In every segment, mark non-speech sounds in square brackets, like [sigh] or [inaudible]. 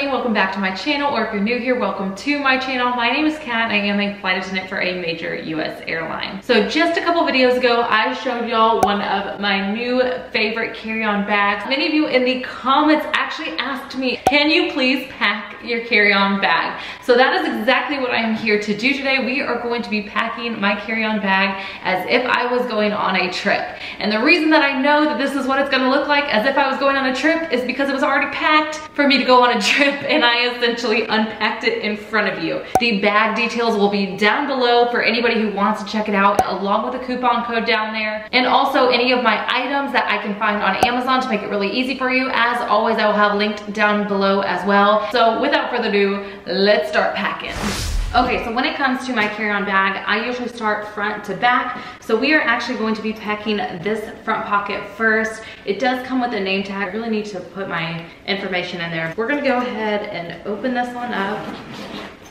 everybody, welcome back to my channel, or if you're new here, welcome to my channel. My name is Kat, and I am a flight attendant for a major US airline. So just a couple videos ago, I showed y'all one of my new favorite carry-on bags. Many of you in the comments actually asked me, can you please pack your carry-on bag? So that is exactly what I am here to do today. We are going to be packing my carry-on bag as if I was going on a trip. And the reason that I know that this is what it's gonna look like as if I was going on a trip is because it was already packed for me to go on a [laughs] trip and I essentially unpacked it in front of you. The bag details will be down below for anybody who wants to check it out along with a coupon code down there. And also any of my items that I can find on Amazon to make it really easy for you. As always, I will have linked down below as well. So without further ado, let's start packing. Okay, so when it comes to my carry-on bag, I usually start front to back. So we are actually going to be packing this front pocket first. It does come with a name tag. I really need to put my information in there. We're gonna go ahead and open this one up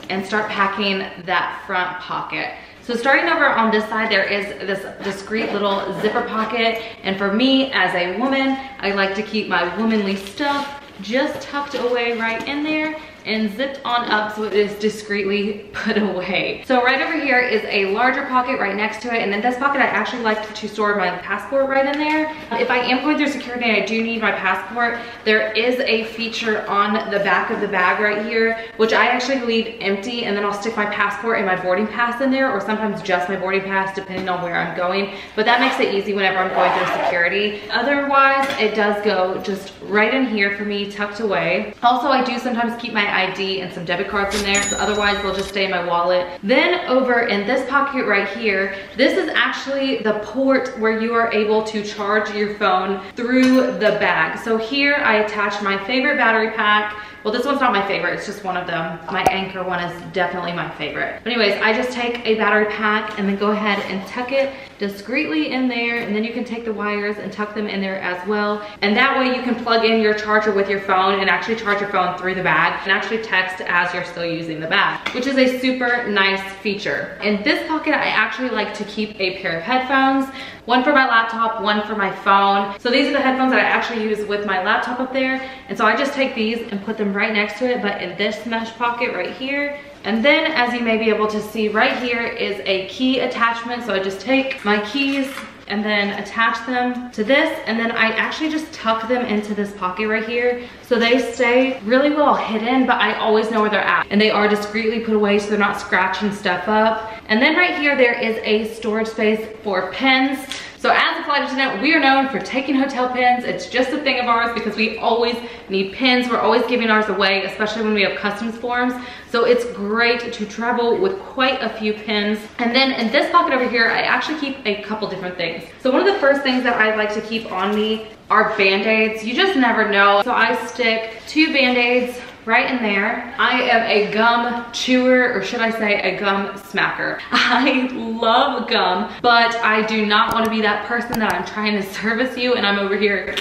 and start packing that front pocket. So starting over on this side, there is this discreet little zipper pocket. And for me, as a woman, I like to keep my womanly stuff just tucked away right in there and zipped on up so it is discreetly put away. So right over here is a larger pocket right next to it. And then this pocket, I actually like to store my passport right in there. If I am going through security I do need my passport, there is a feature on the back of the bag right here, which I actually leave empty and then I'll stick my passport and my boarding pass in there or sometimes just my boarding pass depending on where I'm going. But that makes it easy whenever I'm going through security. Otherwise, it does go just right in here for me tucked away. Also, I do sometimes keep my ID and some debit cards in there. So otherwise they'll just stay in my wallet. Then over in this pocket right here, this is actually the port where you are able to charge your phone through the bag. So here I attach my favorite battery pack, well, this one's not my favorite, it's just one of them. My Anker one is definitely my favorite. But anyways, I just take a battery pack and then go ahead and tuck it discreetly in there. And then you can take the wires and tuck them in there as well. And that way you can plug in your charger with your phone and actually charge your phone through the bag and actually text as you're still using the bag, which is a super nice feature. In this pocket, I actually like to keep a pair of headphones, one for my laptop, one for my phone. So these are the headphones that I actually use with my laptop up there. And so I just take these and put them right next to it, but in this mesh pocket right here. And then as you may be able to see right here is a key attachment. So I just take my keys and then attach them to this and then I actually just tuck them into this pocket right here. So they stay really well hidden but I always know where they're at. And they are discreetly put away so they're not scratching stuff up. And then right here there is a storage space for pens so as a flight attendant, we are known for taking hotel pins. It's just a thing of ours because we always need pins. We're always giving ours away, especially when we have customs forms. So it's great to travel with quite a few pins. And then in this pocket over here, I actually keep a couple different things. So one of the first things that I like to keep on me are band-aids. You just never know. So I stick two band-aids right in there. I am a gum chewer, or should I say a gum smacker. [laughs] I love gum, but I do not wanna be that person that I'm trying to service you and I'm over here.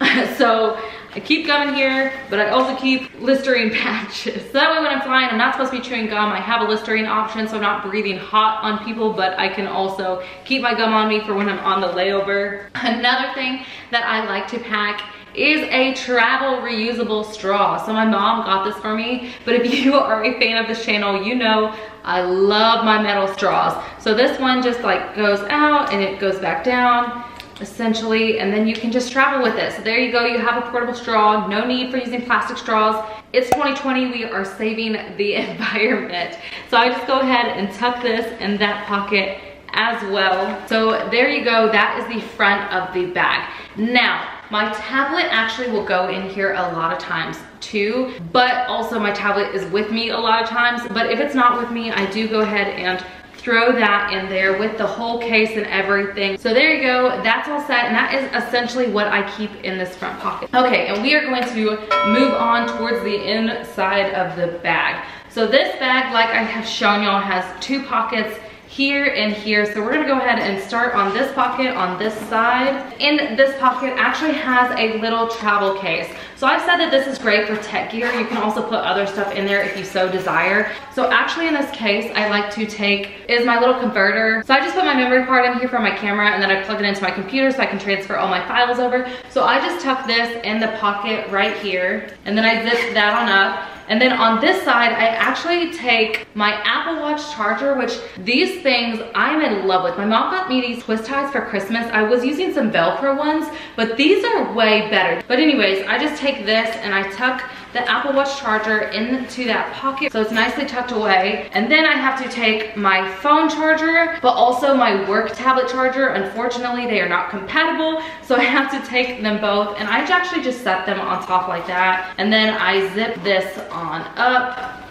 [laughs] so I keep gum in here, but I also keep Listerine [laughs] patches. So that way when I'm flying, I'm not supposed to be chewing gum. I have a Listerine option, so I'm not breathing hot on people, but I can also keep my gum on me for when I'm on the layover. Another thing that I like to pack is a travel reusable straw. So my mom got this for me, but if [laughs] you are a fan of this channel, you know I love my metal straws. So this one just like goes out and it goes back down essentially, and then you can just travel with it. So there you go, you have a portable straw, no need for using plastic straws. It's 2020, we are saving the [laughs] environment. So I just go ahead and tuck this in that pocket as well. So there you go, that is the front of the bag. Now, my tablet actually will go in here a lot of times too, but also my tablet is with me a lot of times. But if it's not with me, I do go ahead and throw that in there with the whole case and everything. So there you go, that's all set, and that is essentially what I keep in this front pocket. Okay, and we are going to move on towards the inside of the bag. So this bag, like I have shown y'all, has two pockets here and here. So we're gonna go ahead and start on this pocket on this side. In this pocket actually has a little travel case. So I've said that this is great for tech gear. You can also put other stuff in there if you so desire. So actually in this case, I like to take, is my little converter. So I just put my memory card in here for my camera and then I plug it into my computer so I can transfer all my files over. So I just tuck this in the pocket right here and then I zip that on up and then on this side, I actually take my Apple Watch charger, which these things I'm in love with. My mom got me these twist ties for Christmas. I was using some Velcro ones, but these are way better. But anyways, I just take this and I tuck the Apple Watch charger into that pocket so it's nicely tucked away. And then I have to take my phone charger, but also my work tablet charger. Unfortunately, they are not compatible, so I have to take them both. And I actually just set them on top like that. And then I zip this on up.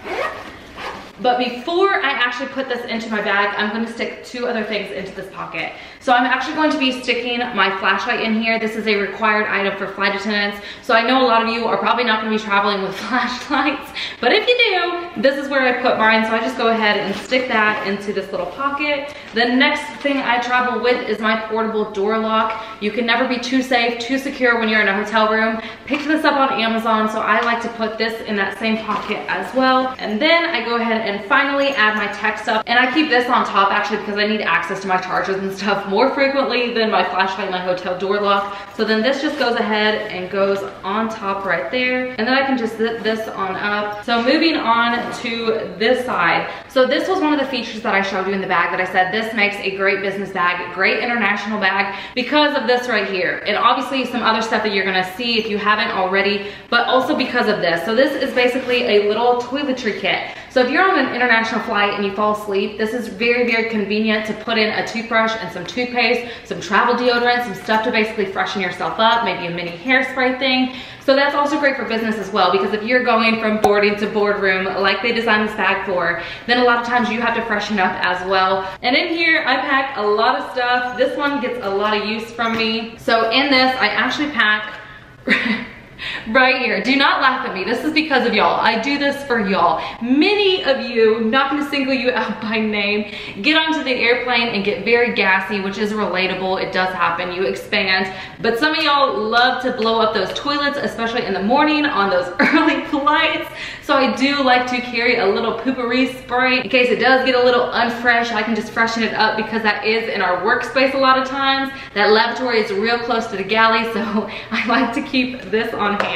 But before I actually put this into my bag, I'm gonna stick two other things into this pocket. So I'm actually going to be sticking my flashlight in here. This is a required item for flight attendants. So I know a lot of you are probably not gonna be traveling with [laughs] flashlights, but if you do, this is where I put mine. So I just go ahead and stick that into this little pocket. The next thing I travel with is my portable door lock. You can never be too safe, too secure when you're in a hotel room. Picked this up on Amazon, so I like to put this in that same pocket as well. And then I go ahead and finally add my tech stuff. And I keep this on top actually because I need access to my chargers and stuff more frequently than my flashlight my hotel door lock. So then this just goes ahead and goes on top right there. And then I can just zip this on up. So moving on to this side. So this was one of the features that I showed you in the bag that I said this makes a great business bag, great international bag because of this right here. And obviously some other stuff that you're gonna see if you haven't already, but also because of this. So this is basically a little toiletry kit. So if you're on an international flight and you fall asleep, this is very, very convenient to put in a toothbrush and some toothpaste, some travel deodorant, some stuff to basically freshen yourself up, maybe a mini hairspray thing. So that's also great for business as well because if you're going from boarding to boardroom like they designed this bag for, then a lot of times you have to freshen up as well. And in here, I pack a lot of stuff. This one gets a lot of use from me. So in this, I actually pack [laughs] right here. Do not laugh at me. This is because of y'all. I do this for y'all. Many of you, not gonna single you [laughs] out by name, get onto the airplane and get very gassy, which is relatable. It does happen. You expand. But some of y'all love to blow up those toilets, especially in the morning on those [laughs] early flights. So I do like to carry a little Poo-Pourri spray in case it does get a little unfresh. I can just freshen it up because that is in our workspace a lot of times. That lavatory is real close to the galley, [laughs] so I like to keep this on hand.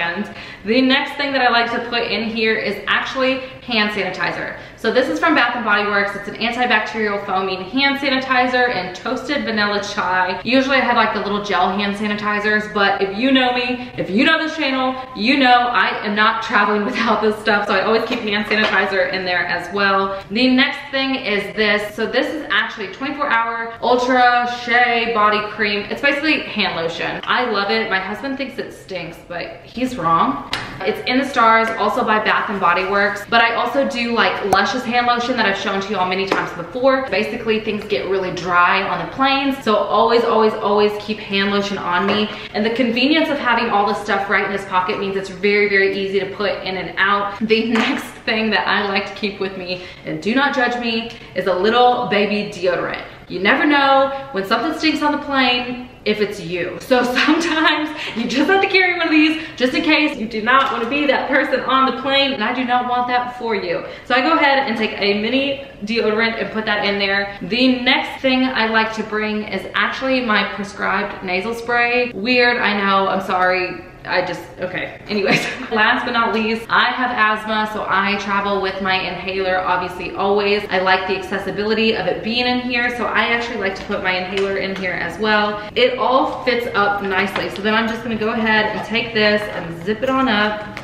The next thing that I like to put in here is actually hand sanitizer. So this is from Bath & Body Works. It's an antibacterial foaming hand sanitizer and toasted vanilla chai. Usually I have like the little gel hand sanitizers, but if you know me, if you know this channel, you know I am not traveling [laughs] without this stuff, so I always keep hand sanitizer in there as well. The next thing is this. So this is actually 24 hour ultra shea body cream. It's basically hand lotion. I love it. My husband thinks it stinks, but he's wrong. It's in the stars, also by Bath & Body Works, but I also do like Luscious hand lotion that I've shown to you all many times before. Basically, things get really dry on the planes, so always, always, always keep hand lotion on me. And the convenience of having all this stuff right in this pocket means it's very, very easy to put in and out. The [laughs] next thing that I like to keep with me, and do not judge me, is a little baby deodorant. You never know when something stinks on the plane, if it's you. So [laughs] sometimes you just have to carry one of these just in case you do not want to be that person on the plane and I do not want that for you. So I go ahead and take a mini deodorant and put that in there. The next thing I like to bring is actually my prescribed nasal spray. Weird, I know, I'm sorry I just, okay. Anyways, [laughs] last but not least, I have asthma, so I travel with my inhaler, obviously always. I like the accessibility of it being in here, so I actually like to put my inhaler in here as well. It all fits up nicely, so then I'm just gonna go ahead and take this and zip it on up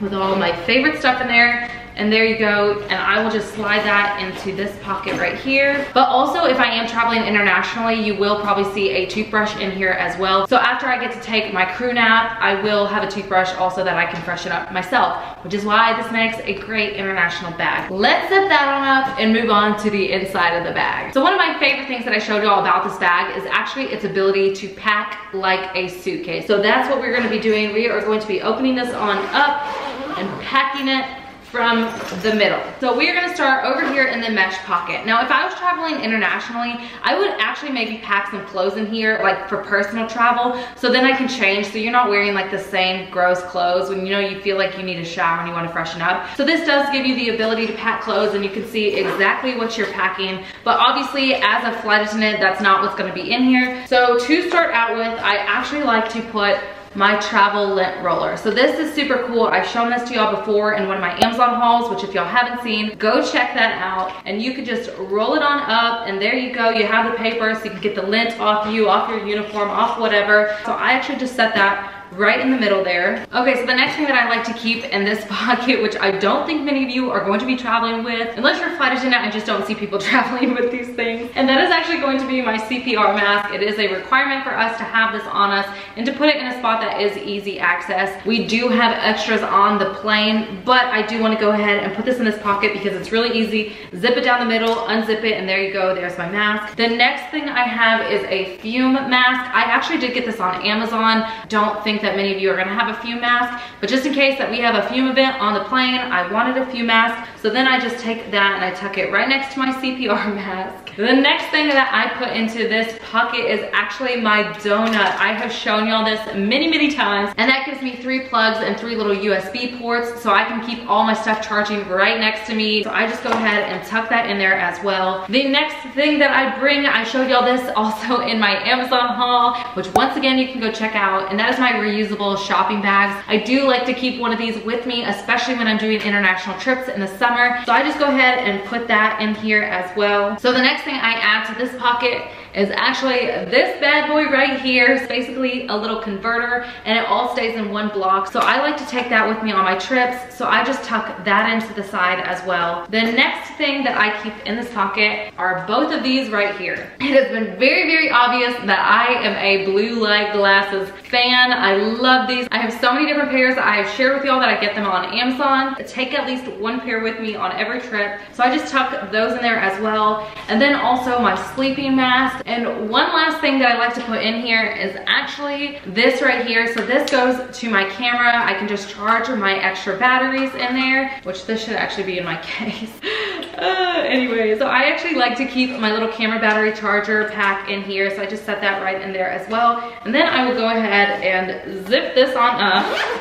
with all my favorite stuff in there and there you go. And I will just slide that into this pocket right here. But also if I am traveling internationally, you will probably see a toothbrush in here as well. So after I get to take my crew nap, I will have a toothbrush also that I can freshen up myself, which is why this makes a great international bag. Let's zip that on up and move on to the inside of the bag. So one of my favorite things that I showed you all about this bag is actually its ability to pack like a suitcase. So that's what we're gonna be doing. We are going to be opening this on up and packing it from the middle. So we're gonna start over here in the mesh pocket. Now, if I was traveling internationally, I would actually maybe pack some clothes in here, like for personal travel, so then I can change, so you're not wearing like the same gross clothes when you know you feel like you need a shower and you wanna freshen up. So this does give you the ability to pack clothes and you can see exactly what you're packing. But obviously, as a flight attendant, that's not what's gonna be in here. So to start out with, I actually like to put my travel lint roller. So this is super cool. I've shown this to y'all before in one of my Amazon hauls, which if y'all haven't seen, go check that out. And you could just roll it on up and there you go. You have the paper so you can get the lint off you, off your uniform, off whatever. So I actually just set that right in the middle there. Okay, so the next thing that I like to keep in this [laughs] pocket, which I don't think many of you are going to be traveling with, unless you're flight attendant, I just don't see people [laughs] traveling with these things. And that is actually going to be my CPR mask. It is a requirement for us to have this on us and to put it in a spot that is easy access. We do have extras on the plane, but I do wanna go ahead and put this in this pocket because it's really easy. Zip it down the middle, unzip it, and there you go, there's my mask. The next thing I have is a fume mask. I actually did get this on Amazon. Don't think that many of you are gonna have a fume mask, but just in case that we have a fume event on the plane, I wanted a fume mask. So then I just take that and I tuck it right next to my CPR [laughs] mask. The next thing that I put into this pocket is actually my donut. I have shown y'all this many, many times, and that gives me three plugs and three little USB ports, so I can keep all my stuff charging right next to me. So I just go ahead and tuck that in there as well. The next thing that I bring, I showed y'all this [laughs] also in my Amazon haul, which once again, you can go check out, and that is my reusable shopping bags. I do like to keep one of these with me, especially when I'm doing international trips in the summer. So I just go ahead and put that in here as well. So the next thing I add to this pocket is actually this bad boy right here. It's basically a little converter and it all stays in one block. So I like to take that with me on my trips. So I just tuck that into the side as well. The next thing that I keep in this pocket are both of these right here. It has been very, very obvious that I am a blue light glasses fan. I love these. I have so many different pairs. I have shared with y'all that I get them on Amazon. I take at least one pair with me on every trip. So I just tuck those in there as well. And then also my sleeping mask and one last thing that I like to put in here is actually this right here. So this goes to my camera. I can just charge my extra batteries in there, which this should actually be in my [laughs] case. Uh, anyway, so I actually like to keep my little camera battery charger pack in here. So I just set that right in there as well. And then I will go ahead and zip this on up.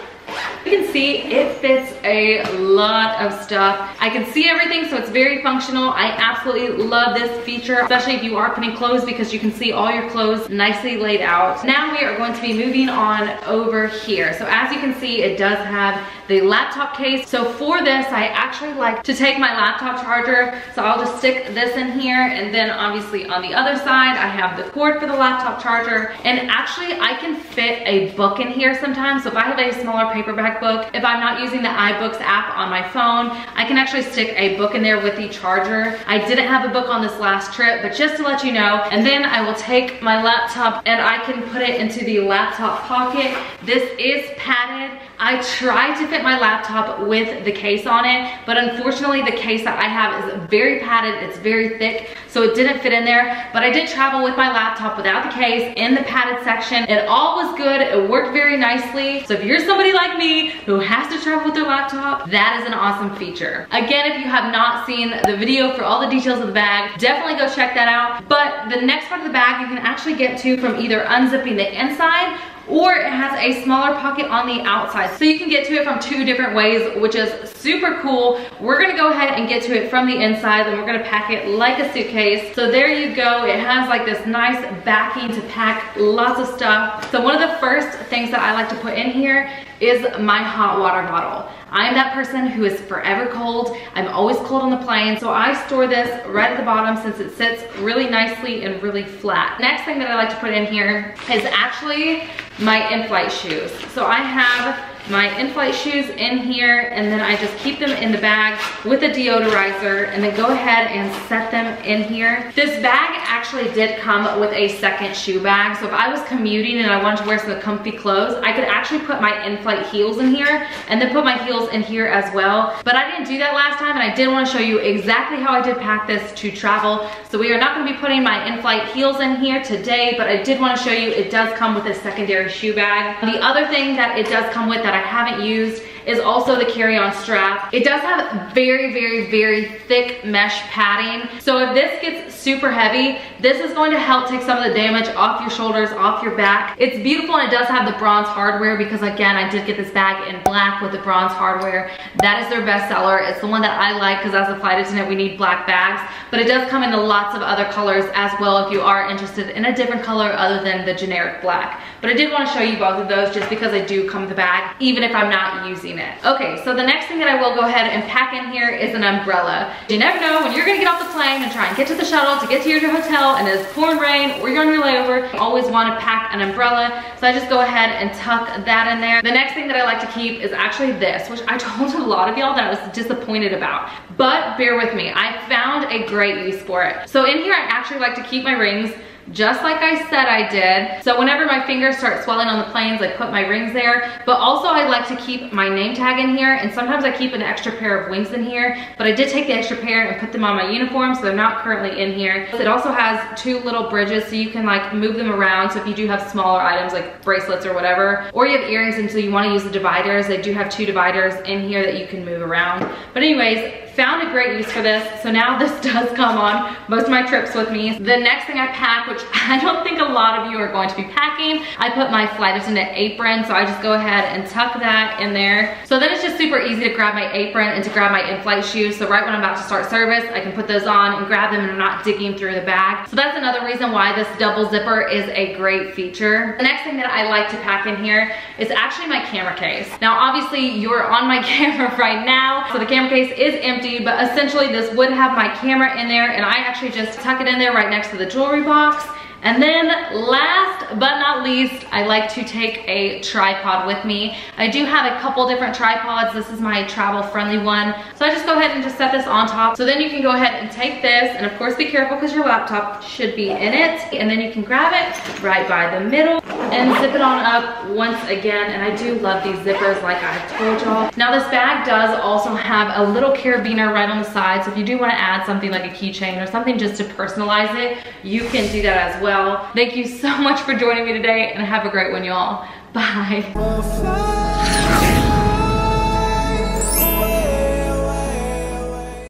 You can see it fits a lot of stuff. I can see everything, so it's very functional. I absolutely love this feature, especially if you are putting clothes because you can see all your clothes nicely laid out. Now we are going to be moving on over here. So as you can see, it does have the laptop case. So for this, I actually like to take my laptop charger. So I'll just stick this in here. And then obviously on the other side, I have the cord for the laptop charger. And actually I can fit a book in here sometimes. So if I have a smaller paperback book, if I'm not using the iBooks app on my phone, I can actually stick a book in there with the charger. I didn't have a book on this last trip, but just to let you know, and then I will take my laptop and I can put it into the laptop pocket. This is padded. I tried to fit my laptop with the case on it, but unfortunately the case that I have is very padded, it's very thick, so it didn't fit in there. But I did travel with my laptop without the case in the padded section. It all was good, it worked very nicely. So if you're somebody like me who has to travel with their laptop, that is an awesome feature. Again, if you have not seen the video for all the details of the bag, definitely go check that out. But the next part of the bag you can actually get to from either unzipping the inside or it has a smaller pocket on the outside. So you can get to it from two different ways, which is super cool. We're gonna go ahead and get to it from the inside and we're gonna pack it like a suitcase. So there you go. It has like this nice backing to pack lots of stuff. So one of the first things that I like to put in here is my hot water bottle. I'm that person who is forever cold. I'm always cold on the plane. So I store this right at the bottom since it sits really nicely and really flat. Next thing that I like to put in here is actually my in-flight shoes. So I have my in-flight shoes in here and then I just keep them in the bag with a deodorizer and then go ahead and set them in here. This bag actually did come with a second shoe bag. So if I was commuting and I wanted to wear some comfy clothes, I could actually put my in-flight heels in here and then put my heels in here as well. But I didn't do that last time and I did want to show you exactly how I did pack this to travel. So we are not going to be putting my in-flight heels in here today, but I did want to show you it does come with a secondary shoe bag. The other thing that it does come with that I haven't used is also the carry-on strap. It does have very, very, very thick mesh padding. So if this gets super heavy, this is going to help take some of the damage off your shoulders, off your back. It's beautiful and it does have the bronze hardware because again, I did get this bag in black with the bronze hardware. That is their best seller. It's the one that I like because as a flight attendant, we need black bags, but it does come in lots of other colors as well if you are interested in a different color other than the generic black. But I did want to show you both of those just because I do come with the bag, even if I'm not using Okay, so the next thing that I will go ahead and pack in here is an umbrella. You never know when you're gonna get off the plane and try and get to the shuttle to get to your hotel and it's pouring rain or you're on your layover, you always wanna pack an umbrella. So I just go ahead and tuck that in there. The next thing that I like to keep is actually this, which I [laughs] told a lot of y'all that I was disappointed about. But bear with me, I found a great use for it. So in here, I actually like to keep my rings just like I said I did. So whenever my fingers start swelling on the planes, I put my rings there. But also I like to keep my name tag in here and sometimes I keep an extra pair of wings in here, but I did take the extra pair and put them on my uniform so they're not currently in here. It also has two little bridges so you can like move them around. So if you do have smaller items like bracelets or whatever, or you have earrings and so you wanna use the dividers, they do have two dividers in here that you can move around. But anyways, found a great use for this. So now this [laughs] does come on most of my trips with me. The next thing I pack, which [laughs] I don't think a lot of you are going to be packing, I put my flight attendant apron. So I just go ahead and tuck that in there. So then it's just super easy to grab my apron and to grab my in-flight shoes. So right when I'm about to start service, I can put those on and grab them and I'm not digging through the bag. So that's another reason why this double zipper is a great feature. The next thing that I like to pack in here is actually my camera case. Now obviously you're on my [laughs] camera right now. So the camera case is empty but essentially this would have my camera in there and I actually just tuck it in there right next to the jewelry box and then last but not least, I like to take a tripod with me. I do have a couple different tripods. This is my travel friendly one. So I just go ahead and just set this on top. So then you can go ahead and take this and of course be careful because your laptop should be in it. And then you can grab it right by the middle and zip it on up once again. And I do love these zippers like I've told y'all. Now this bag does also have a little carabiner right on the side. So if you do want to add something like a keychain or something just to personalize it, you can do that as well well. Thank you so [laughs] much for joining me today and have a great one, y'all. Bye.